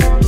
Bye.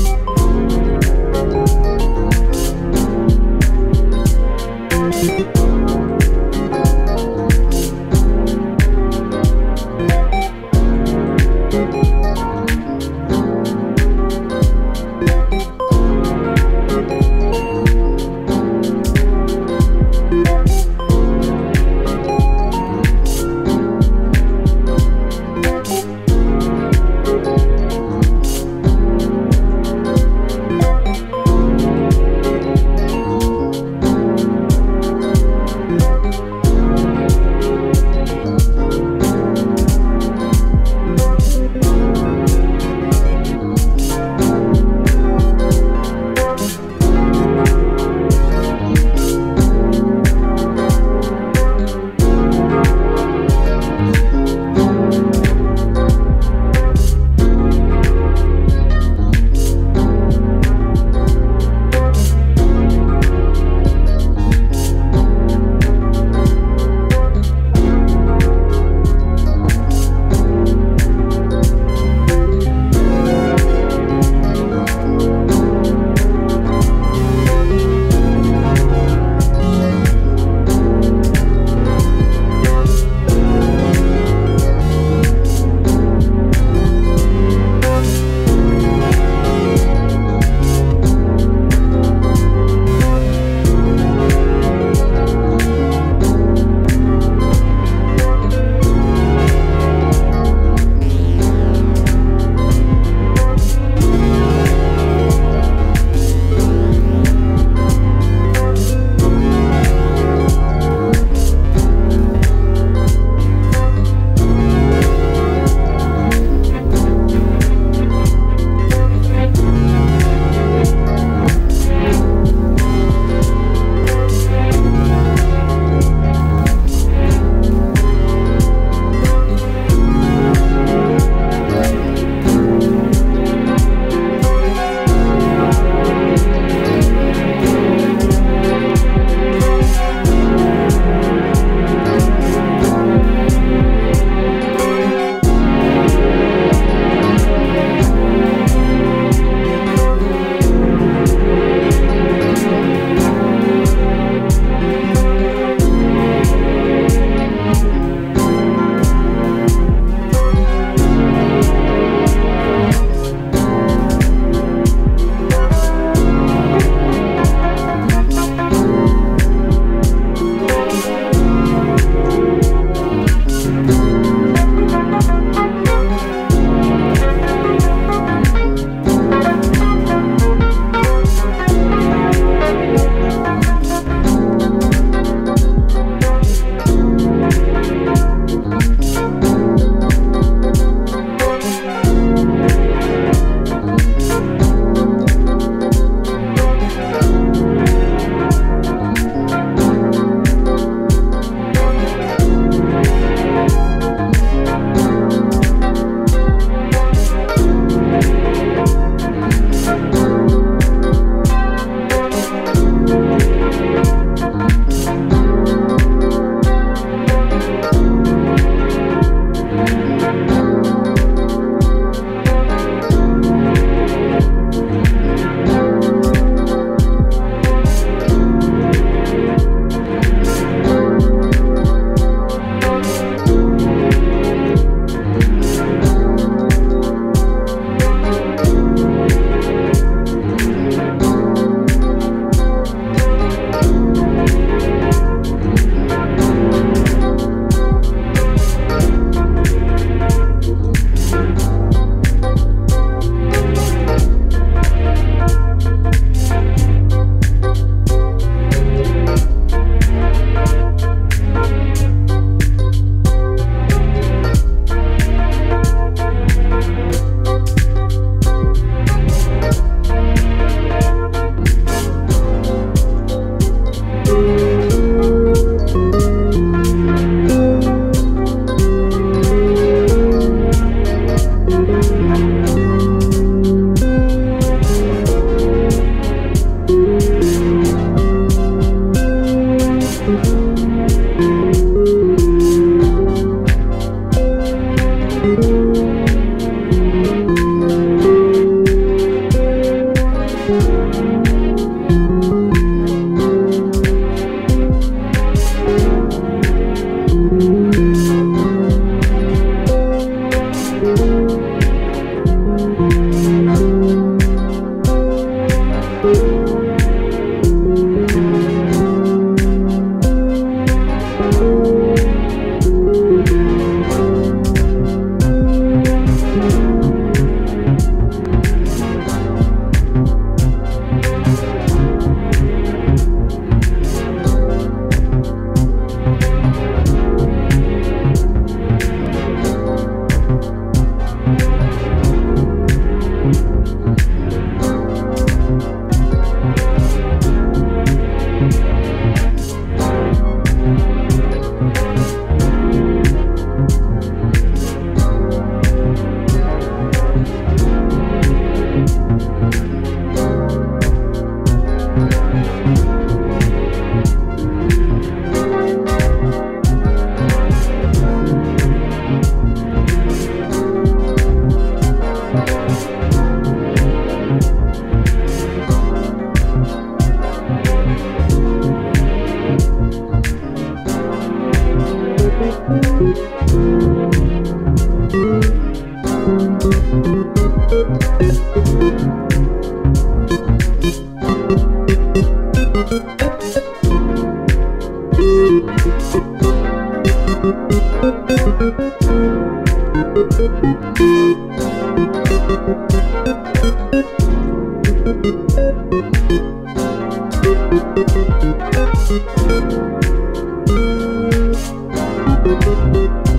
Thank